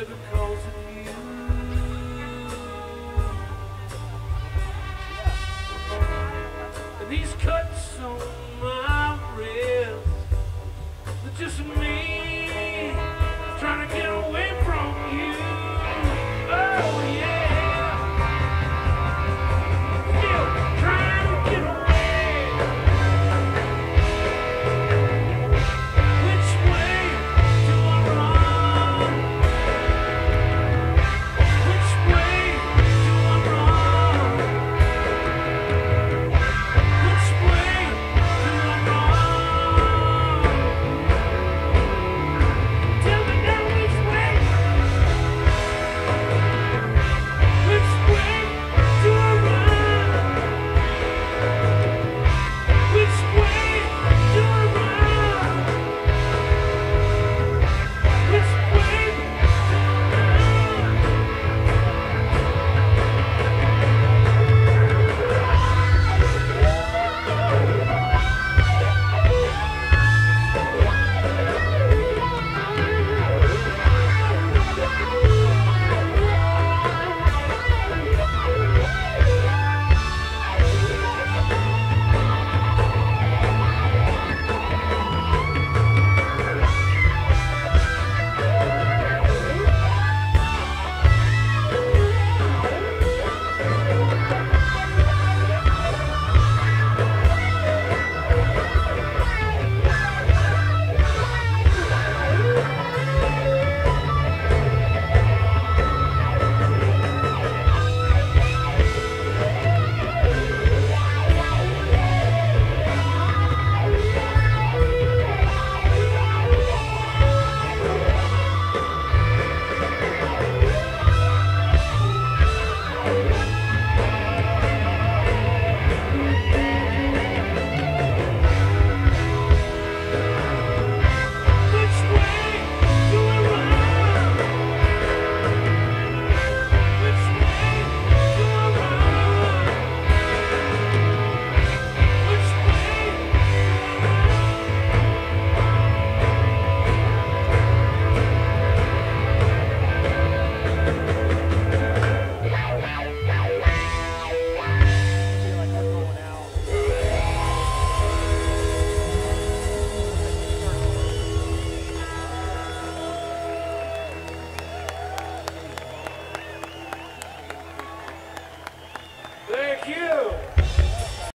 never come.